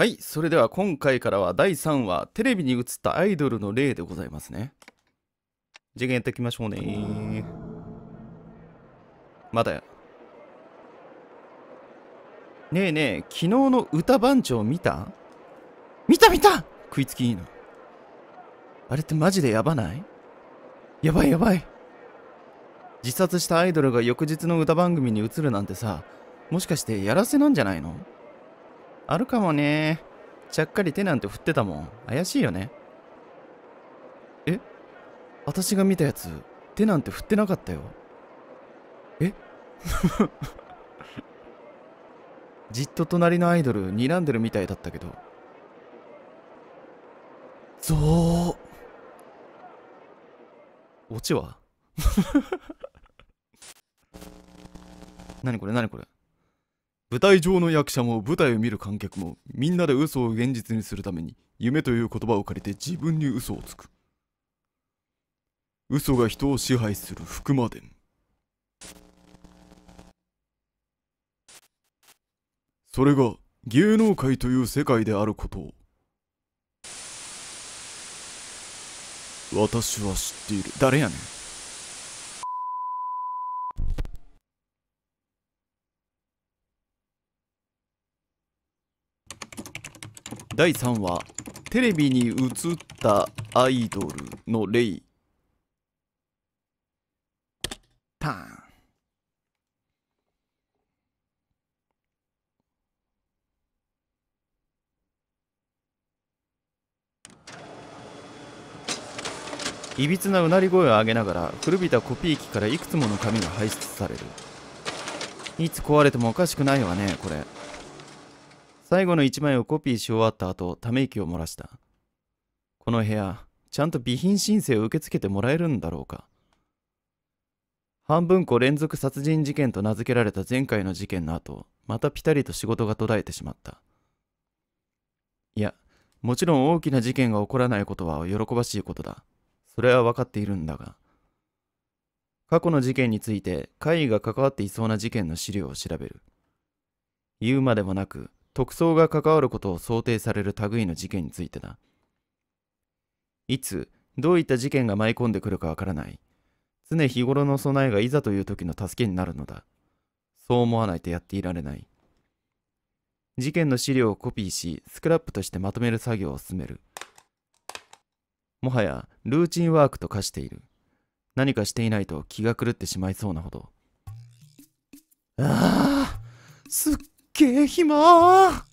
はい、それでは今回からは第3話、テレビに映ったアイドルの例でございますね。次元やっていきましょうね。まだや。ねえねえ、昨日の歌番長見た？見た見た食いつきいいな。あれってマジでやばない？やばいやばい。自殺したアイドルが翌日の歌番組に移るなんてさ、もしかしてやらせなんじゃないの？あるかもね。ちゃっかり手なんて振ってたもん。怪しいよね。え？私が見たやつ、手なんて振ってなかったよ。え？じっと隣のアイドル睨んでるみたいだったけど。ゾー。オチは？何これ？何これ？舞台上の役者も舞台を見る観客もみんなで嘘を現実にするために夢という言葉を借りて自分に嘘をつく。嘘が人を支配する福間伝。それが芸能界という世界であることを私は知っている。誰やねん。第3話テレビに映ったアイドルの例パーン。いびつなうなり声を上げながら古びたコピー機からいくつもの紙が排出される。いつ壊れてもおかしくないわねこれ最後の1枚をコピーし終わった後ため息を漏らした。この部屋ちゃんと備品申請を受け付けてもらえるんだろうか。半分個連続殺人事件と名付けられた前回の事件の後またピタリと仕事が途絶えてしまった。いやもちろん大きな事件が起こらないことは喜ばしいことだ。それは分かっているんだが。過去の事件について会議が関わっていそうな事件の資料を調べる。言うまでもなく特捜が関わることを想定される類の事件についてだ。いつどういった事件が舞い込んでくるかわからない。常日頃の備えがいざという時の助けになるのだ。そう思わないとやっていられない。事件の資料をコピーしスクラップとしてまとめる作業を進める。もはやルーチンワークと化している。何かしていないと気が狂ってしまいそうなほど。ああすっげえ暇。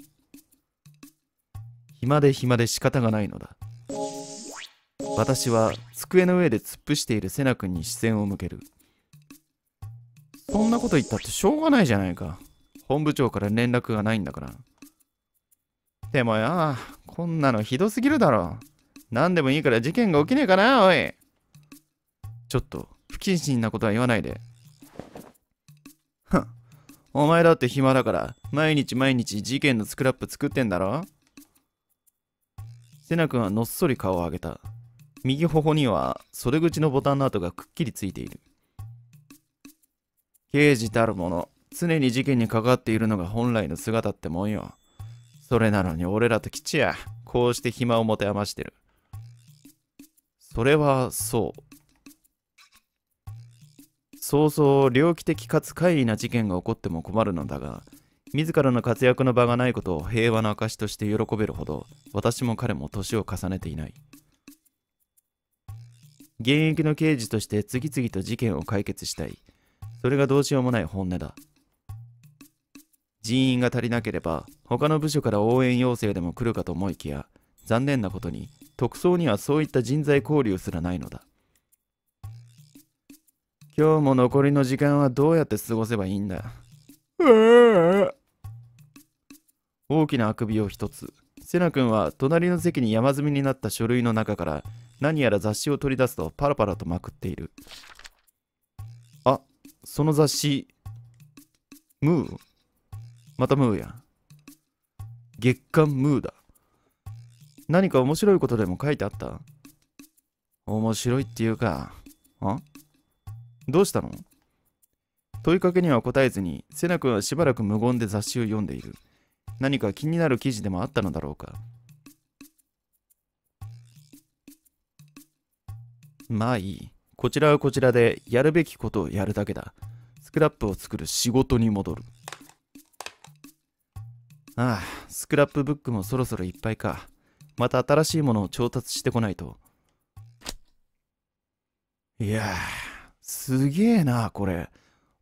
暇で暇で仕方がないのだ。私は机の上で突っ伏しているセナ君に視線を向ける。そんなこと言ったってしょうがないじゃないか。本部長から連絡がないんだから。でもよこんなのひどすぎるだろ。何でもいいから事件が起きねえかなおい。ちょっと不謹慎なことは言わないで。お前だって暇だから毎日毎日事件のスクラップ作ってんだろ？セナ君はのっそり顔を上げた。右頬には袖口のボタンの跡がくっきりついている。刑事たるもの常に事件に関わっているのが本来の姿ってもんよ。それなのに俺らと吉やこうして暇を持て余してる。それはそう。そうそう猟奇的かつ怪異な事件が起こっても困るのだが自らの活躍の場がないことを平和の証として喜べるほど私も彼も年を重ねていない。現役の刑事として次々と事件を解決したい。それがどうしようもない本音だ。人員が足りなければ他の部署から応援要請でも来るかと思いきや残念なことに特捜にはそういった人材交流すらないのだ。今日も残りの時間はどうやって過ごせばいいんだ？大きなあくびを一つ。セナ君は隣の席に山積みになった書類の中から何やら雑誌を取り出すとパラパラとまくっている。あその雑誌ムー？またムーや。月刊ムーだ。何か面白いことでも書いてあった？面白いっていうかあ？どうしたの？問いかけには答えずにセナ君はしばらく無言で雑誌を読んでいる何か気になる記事でもあったのだろうか？まあいい。こちらはこちらでやるべきことをやるだけだ。スクラップを作る仕事に戻る。ああ、スクラップブックもそろそろいっぱいか。また新しいものを調達してこないと。いやすげえな、これ。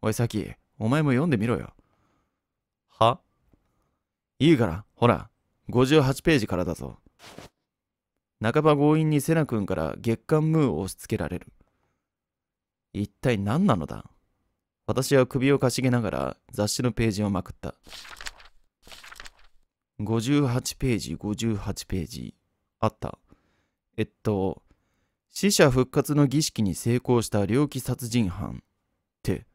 おい、さき、お前も読んでみろよ。は？いいから、ほら、58ページからだぞ。半ば強引にセナ君から月刊ムーを押し付けられる。一体何なのだ？私は首をかしげながら雑誌のページをまくった。58ページ、58ページ。あった。えっと、死者復活の儀式に成功した猟奇殺人犯って。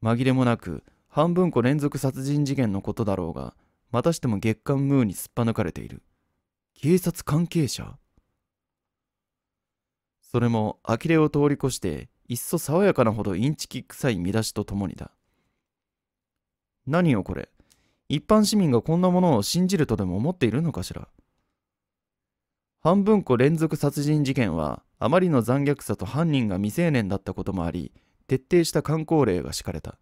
紛れもなく半分個連続殺人事件のことだろうが、またしても月刊ムーにすっぱ抜かれている。警察関係者？それも呆れを通り越して、いっそ爽やかなほどインチキ臭い見出しとともにだ。何よこれ。一般市民がこんなものを信じるとでも思っているのかしら？半分個連続殺人事件は、あまりの残虐さと犯人が未成年だったこともあり、徹底した観光令が敷かれた。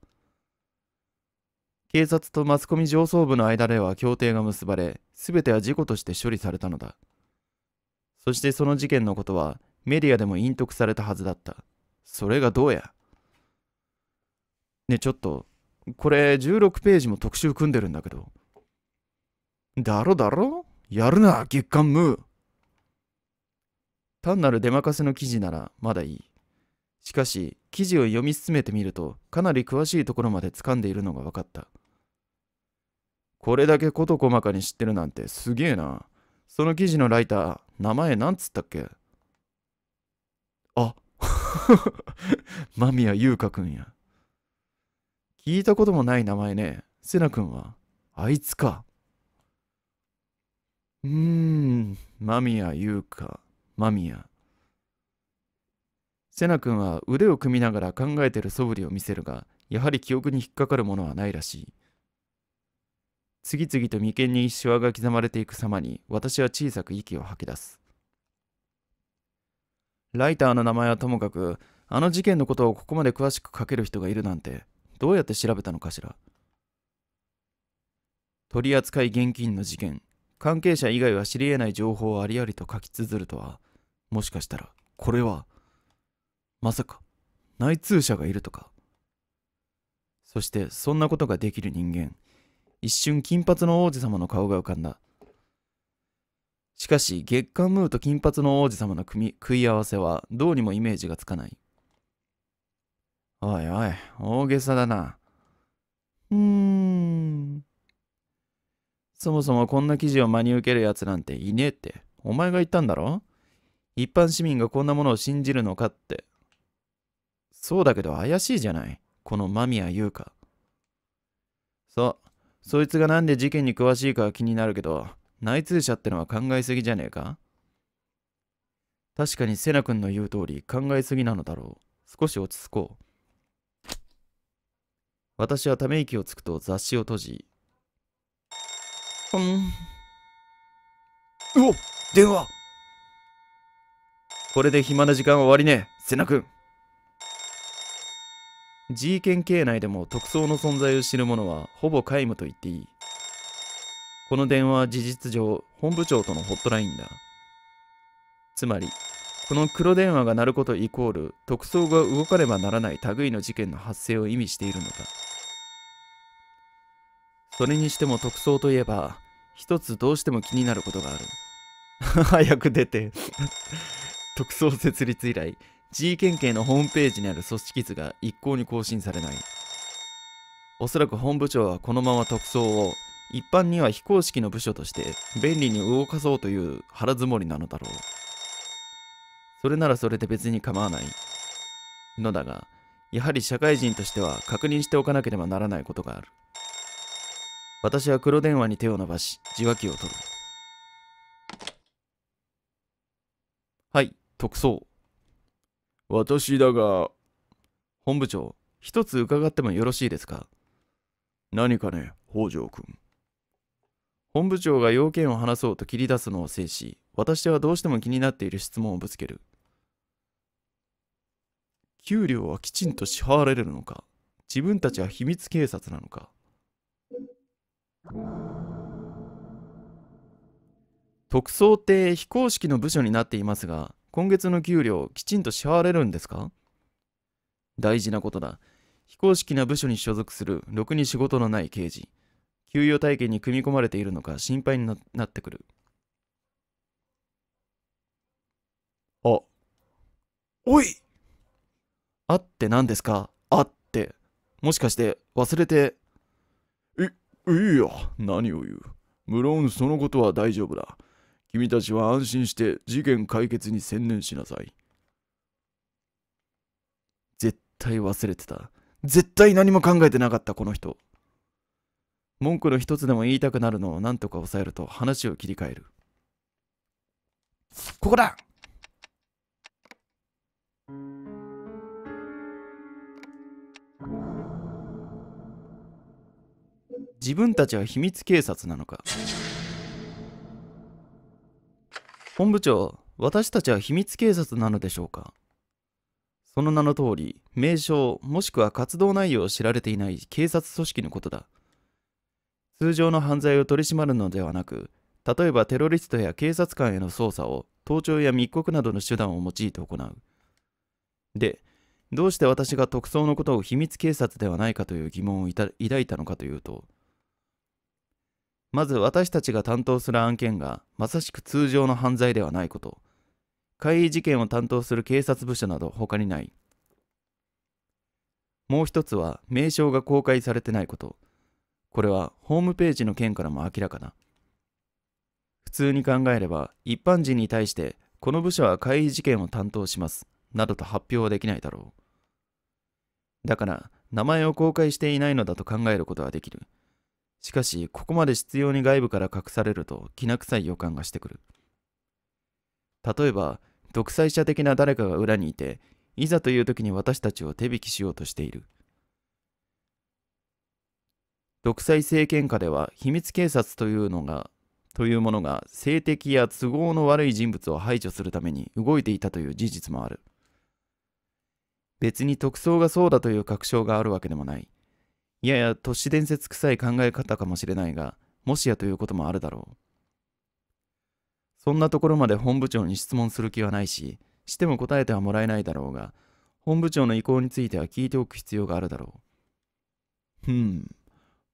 警察とマスコミ上層部の間では協定が結ばれ、すべては事故として処理されたのだ。そしてその事件のことはメディアでも隠匿されたはずだった。それがどうや？ねちょっと、これ16ページも特集組んでるんだけど。だろだろ？やるな、月刊ムー。単なる出任せの記事ならまだいい。しかし、記事を読み進めてみると、かなり詳しいところまで掴んでいるのが分かった。これだけ事細かに知ってるなんてすげえな。その記事のライター、名前なんつったっけ？あ 間宮優香くんや。聞いたこともない名前ね。セナ君は。あいつか。うーん、間宮優香、間宮。セナ君は腕を組みながら考えてる素振りを見せるが、やはり記憶に引っかかるものはないらしい。次々と眉間にシワが刻まれていく様に私は小さく息を吐き出すライターの名前はともかくあの事件のことをここまで詳しく書ける人がいるなんてどうやって調べたのかしら取扱い現金の事件関係者以外は知り得ない情報をありありと書き綴るとはもしかしたらこれはまさか内通者がいるとかそしてそんなことができる人間一瞬金髪の王子様の顔が浮かんだ。しかし月刊ムーと金髪の王子様の組食い合わせはどうにもイメージがつかない。おいおい、大げさだな。うーん。そもそもこんな記事を真に受けるやつなんていねえって、お前が言ったんだろ？一般市民がこんなものを信じるのかって。そうだけど怪しいじゃない。この間宮優香。そう、そいつがなんで事件に詳しいかは気になるけど、内通者ってのは考えすぎじゃねえか確かにセナ君の言う通り考えすぎなのだろう。少し落ち着こう。私はため息をつくと雑誌を閉じ。うん。うお電話これで暇な時間は終わりね、セナ君。G 県警内でも特捜の存在を知る者はほぼ皆無と言っていい。この電話は事実上本部長とのホットラインだ。つまり、この黒電話が鳴ることイコール特捜が動かねばならない類の事件の発生を意味しているのだ。それにしても特捜といえば、一つどうしても気になることがある。早く出て特捜設立以来、G 県警のホームページにある組織図が一向に更新されない。おそらく本部長はこのまま特捜を一般には非公式の部署として便利に動かそうという腹積もりなのだろう。それならそれで別に構わない。のだが、やはり社会人としては確認しておかなければならないことがある。私は黒電話に手を伸ばし、受話器を取る。はい、特捜。私だが、本部長、一つ伺ってもよろしいですか？何かね、北条君。本部長が要件を話そうと切り出すのを制し、私はどうしても気になっている質問をぶつける。給料はきちんと支払われるのか自分たちは秘密警察なのか特捜って非公式の部署になっていますが、今月の給料きちんと支払われるんですか？大事なことだ。非公式な部署に所属するろくに仕事のない刑事。給与体系に組み込まれているのか心配になってくる。あ、おいあって何ですか？あって。もしかして忘れて、えいいや、何を言う。無論そのことは大丈夫だ。君たちは安心して事件解決に専念しなさい。絶対忘れてた。絶対何も考えてなかったこの人。文句の一つでも言いたくなるのを何とか抑えると話を切り替える。ここだ自分たちは秘密警察なのか本部長、私たちは秘密警察なのでしょうか？その名の通り、名称もしくは活動内容を知られていない警察組織のことだ。通常の犯罪を取り締まるのではなく、例えばテロリストや警察官への捜査を盗聴や密告などの手段を用いて行う。で、どうして私が特捜のことを秘密警察ではないかという疑問を抱いたのかというと、まず私たちが担当する案件がまさしく通常の犯罪ではないこと。怪異事件を担当する警察部署など他にない。もう一つは名称が公開されてないこと。これはホームページの件からも明らかだ。普通に考えれば一般人に対してこの部署は怪異事件を担当します。などと発表はできないだろう。だから名前を公開していないのだと考えることはできる。しかし、ここまで執拗に外部から隠されると、きな臭い予感がしてくる。例えば、独裁者的な誰かが裏にいて、いざという時に私たちを手引きしようとしている。独裁政権下では秘密警察というのが、というものが性的や都合の悪い人物を排除するために動いていたという事実もある。別に特捜がそうだという確証があるわけでもない。いやや都市伝説臭い考え方かもしれないが、もしやということもあるだろう。そんなところまで本部長に質問する気はないし、しても答えてはもらえないだろうが、本部長の意向については聞いておく必要があるだろうふん、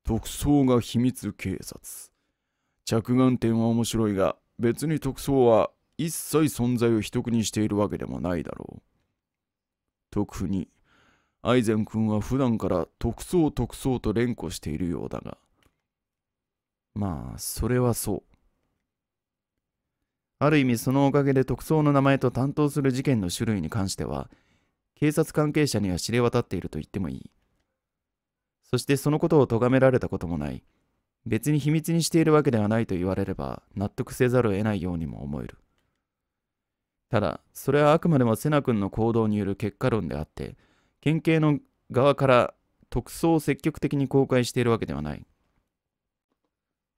特捜が秘密警察。着眼点は面白いが、別に特捜は一切存在を秘匿にしているわけでもないだろう。特に、アイゼン君は普段から特捜特捜と連呼しているようだが。まあ、それはそう。ある意味そのおかげで特捜の名前と担当する事件の種類に関しては、警察関係者には知れ渡っていると言ってもいい。そしてそのことを咎められたこともない。別に秘密にしているわけではないと言われれば納得せざるを得ないようにも思える。ただ、それはあくまでもセナ君の行動による結果論であって、県警の側から特捜を積極的に公開しているわけではない。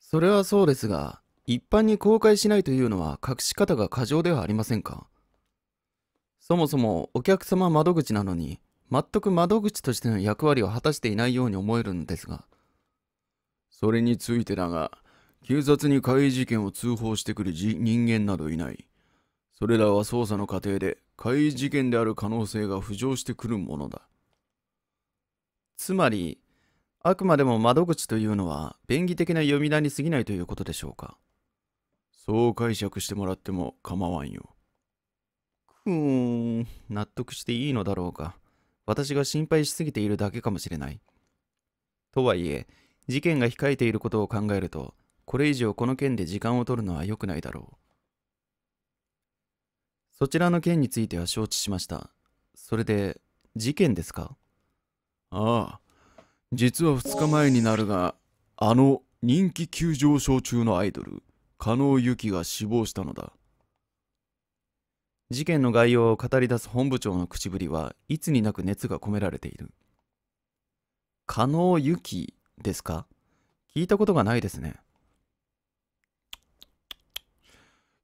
それはそうですが、一般に公開しないというのは隠し方が過剰ではありませんか？そもそもお客様窓口なのに、全く窓口としての役割を果たしていないように思えるのですが、それについてだが、警察に怪異事件を通報してくるじ人間などいない。それらは捜査の過程で怪異事件である可能性が浮上してくるものだ。つまり、あくまでも窓口というのは便宜的な読み名に過ぎないということでしょうか。そう解釈してもらっても構わんよ。ふーん、納得していいのだろうか。私が心配しすぎているだけかもしれない。とはいえ、事件が控えていることを考えると、これ以上この件で時間を取るのは良くないだろう。そちらの件については承知しました。それで、事件ですか？ああ、実は2日前になるが、あの人気急上昇中のアイドル、加納由紀が死亡したのだ。事件の概要を語り出す本部長の口ぶりはいつになく熱が込められている。加納由紀ですか？聞いたことがないですね。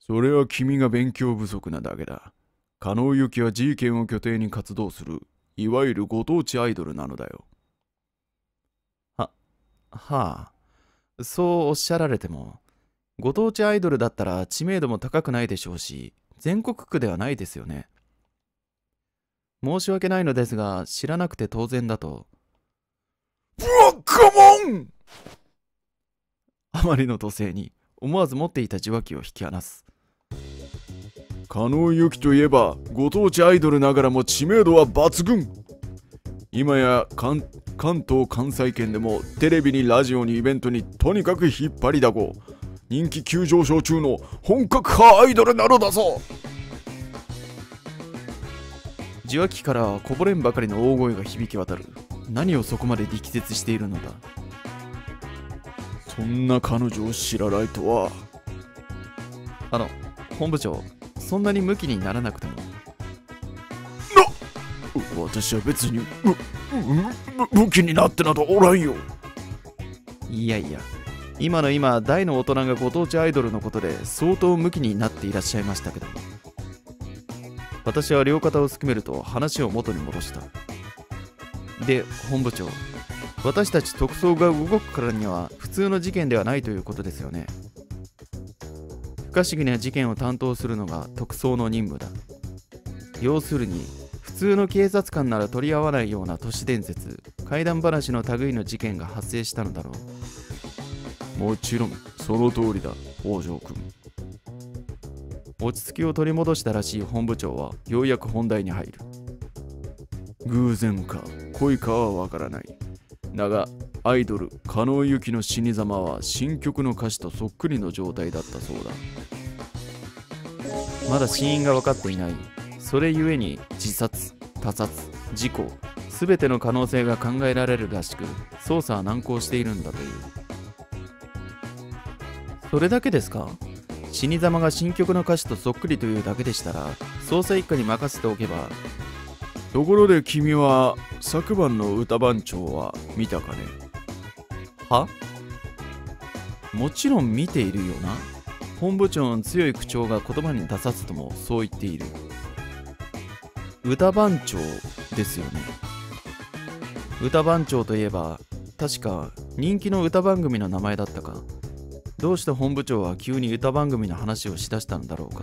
それは君が勉強不足なだけだ。加納由紀は G 県を拠点に活動する、いわゆるご当地アイドルなのだよ。はあ、そうおっしゃられても、ご当地アイドルだったら知名度も高くないでしょうし、全国区ではないですよね。申し訳ないのですが、知らなくて当然だと。ブラックモンあまりの土星に思わず持っていた受話器を引き離す。加納由紀といえばご当地アイドルながらも知名度は抜群。今や関関東関西圏でもテレビにラジオにイベントにとにかく引っ張りだこ。人気急上昇中の本格派アイドルなのだぞ。受話器からこぼれんばかりの大声が響き渡る。何をそこまで力説しているのだ。そんな彼女を知らないとは。あの本部長そんなにムキにならなくても。私は別にむむむきになってなどおらんよ。いやいや今の今大の大人がご当地アイドルのことで相当ムキになっていらっしゃいましたけど。私は両肩をすくめると話を元に戻した。で本部長私たち特捜が動くからには普通の事件ではないということですよね。不可思議な事件を担当するのが特捜の任務だ。要するに普通の警察官なら取り合わないような都市伝説怪談話の類の事件が発生したのだろう。もちろんその通りだ北条君。落ち着きを取り戻したらしい本部長はようやく本題に入る。偶然か恋かはわからないだがアイドル加納由紀の死に様は新曲の歌詞とそっくりの状態だったそうだ。まだ死因が分かっていない。それゆえに自殺他殺事故全ての可能性が考えられるらしく捜査は難航しているんだという。それだけですか？死に様が新曲の歌詞とそっくりというだけでしたら捜査一課に任せておけばところで君は昨晩の歌番長は見たかね？は？もちろん見ているよな。本部長の強い口調が言葉に出さずともそう言っている。歌番長ですよね。歌番長といえば確か人気の歌番組の名前だったか。どうして本部長は急に歌番組の話をしだしたのだろうか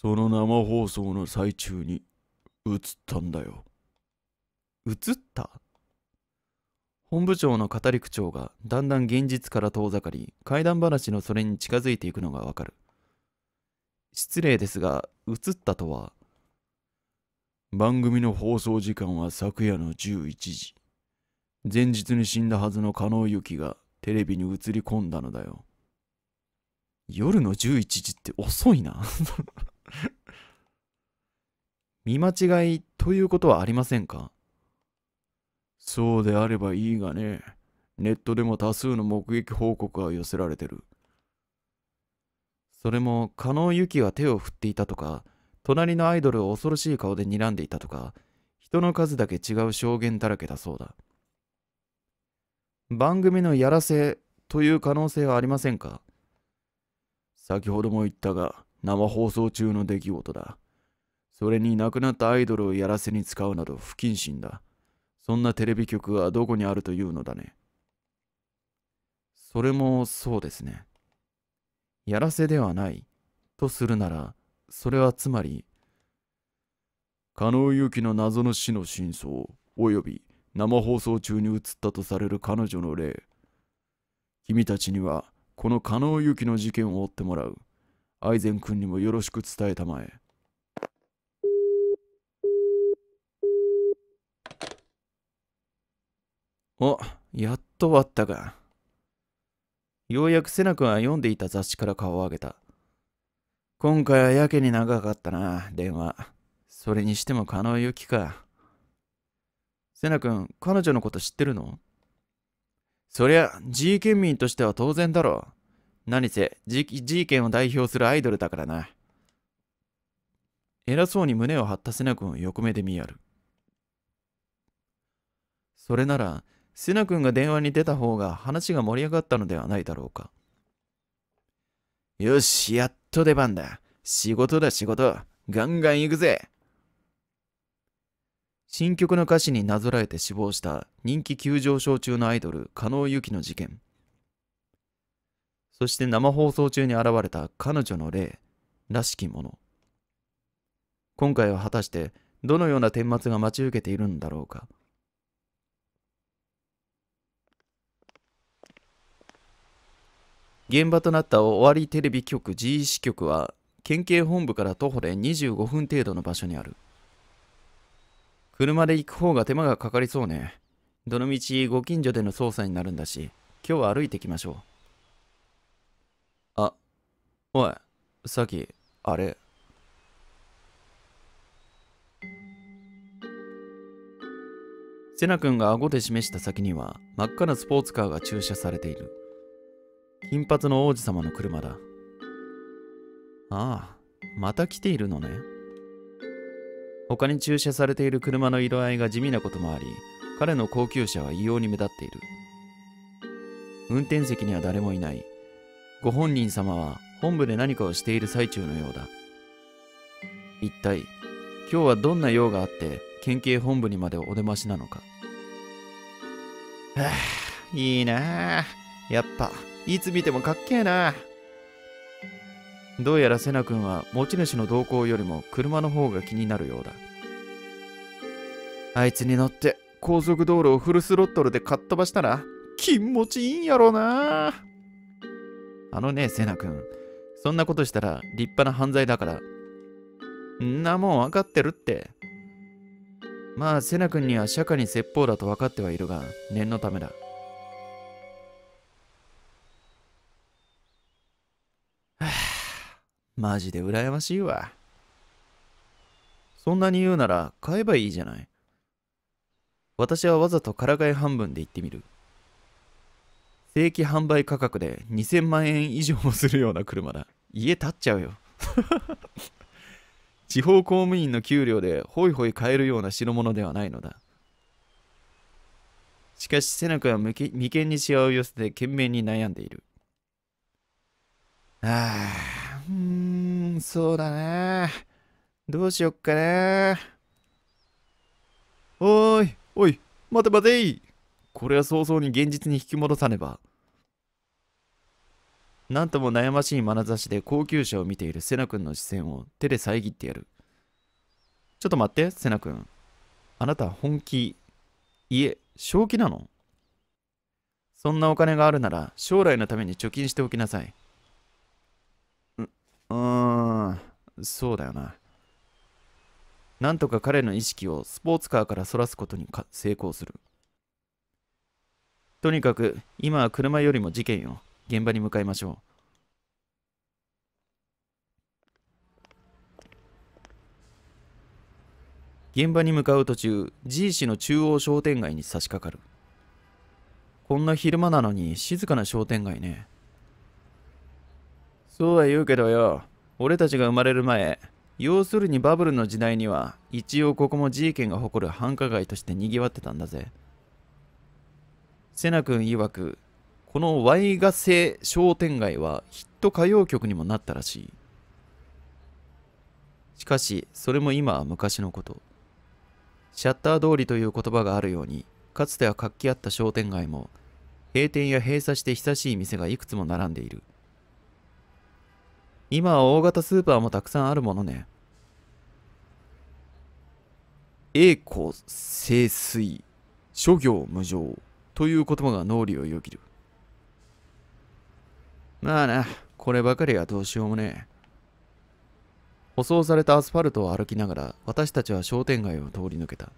その生放送の最中に映ったんだよ。映った？本部長の語り口調がだんだん現実から遠ざかり怪談話のそれに近づいていくのがわかる。失礼ですが映ったとは？番組の放送時間は昨夜の11時。前日に死んだはずの加納由紀がテレビに映り込んだのだよ。夜の11時って遅いな 見間違いということはありませんか？そうであればいいがねネットでも多数の目撃報告が寄せられてる。それも加納由紀は手を振っていたとか隣のアイドルを恐ろしい顔で睨んでいたとか人の数だけ違う証言だらけだそうだ。番組のやらせという可能性はありませんか？先ほども言ったが生放送中の出来事だ。それに亡くなったアイドルをやらせに使うなど不謹慎だ。そんなテレビ局がどこにあるというのだね。それもそうですね。やらせではないとするならそれはつまり加納由紀の謎の死の真相および生放送中に映ったとされる彼女の霊。君たちにはこの加納由紀の事件を追ってもらう。アイゼン君にもよろしく伝えたまえ。おやっと終わったか。ようやく瀬名君は読んでいた雑誌から顔を上げた。今回はやけに長かったな電話。それにしても加納由紀か。瀬名君彼女のこと知ってるの？そりゃ G 県民としては当然だろう。何せ G, G 県を代表するアイドルだからな偉そうに胸を張った瀬名君を横目で見やるそれなら瀬名君が電話に出た方が話が盛り上がったのではないだろうかよし、やっと出番だ。仕事だ仕事。ガンガン行くぜ。新曲の歌詞になぞらえて死亡した人気急上昇中のアイドル、加納由紀の事件。そして生放送中に現れた彼女の霊らしきもの。今回は果たしてどのような顛末が待ち受けているんだろうか。現場となった終わりテレビ局 G 支局は県警本部から徒歩で25分程度の場所にある。車で行く方が手間がかかりそうね。どのみちご近所での捜査になるんだし、今日は歩いてきましょう。おい、さっき、あれ？セナ君が顎で示した先には真っ赤なスポーツカーが駐車されている。金髪の王子様の車だ。ああ、また来ているのね。他に駐車されている車の色合いが地味なこともあり、彼の高級車は異様に目立っている。運転席には誰もいない。ご本人様は本部で何かをしている最中のようだ。一体、今日はどんな用があって県警本部にまでお出ましなのか。はあ、いいなあ。やっぱ、いつ見てもかっけえな。どうやらセナ君は持ち主の動向よりも車の方が気になるようだ。あいつに乗って高速道路をフルスロットルでかっ飛ばしたら気持ちいいんやろな。あのね、セナ君。そんなことしたら立派な犯罪だから。んなもん分かってるって。まあ、セナ君には釈迦に説法だと分かってはいるが、念のためだ。はあ、マジで羨ましいわ。そんなに言うなら買えばいいじゃない。私はわざとから替え半分で言ってみる。正規販売価格で2000万円以上もするような車だ。家建っちゃうよ。地方公務員の給料でホイホイ買えるような代物ではないのだ。しかし、セナ君は眉間にしわを寄せて懸命に悩んでいる。ああ、うーん、そうだな。どうしよっかな。おい、おい、待て待てい。これは早々に現実に引き戻さねば。なんとも悩ましい眼差しで高級車を見ているセナ君の視線を手で遮ってやる。ちょっと待って、セナ君。あなた本気、いえ、正気なの？そんなお金があるなら将来のために貯金しておきなさい。う、うーん、そうだよな。なんとか彼の意識をスポーツカーからそらすことに成功する。とにかく、今は車よりも事件よ。現場に向かいましょう。現場に向かう途中、G 市の中央商店街に差し掛かる。こんな昼間なのに静かな商店街ね。そうは言うけどよ、俺たちが生まれる前、要するにバブルの時代には、一応ここも G 県が誇る繁華街として賑わってたんだぜ。セナ君曰く、この Y 画製商店街はヒット歌謡曲にもなったらしい。しかし、それも今は昔のこと。シャッター通りという言葉があるように、かつては活気あった商店街も、閉店や閉鎖して久しい店がいくつも並んでいる。今は大型スーパーもたくさんあるものね。栄光清水、諸行無常という言葉が脳裏をよぎる。まあな、こればかりはどうしようもねえ。舗装されたアスファルトを歩きながら私たちは商店街を通り抜けた。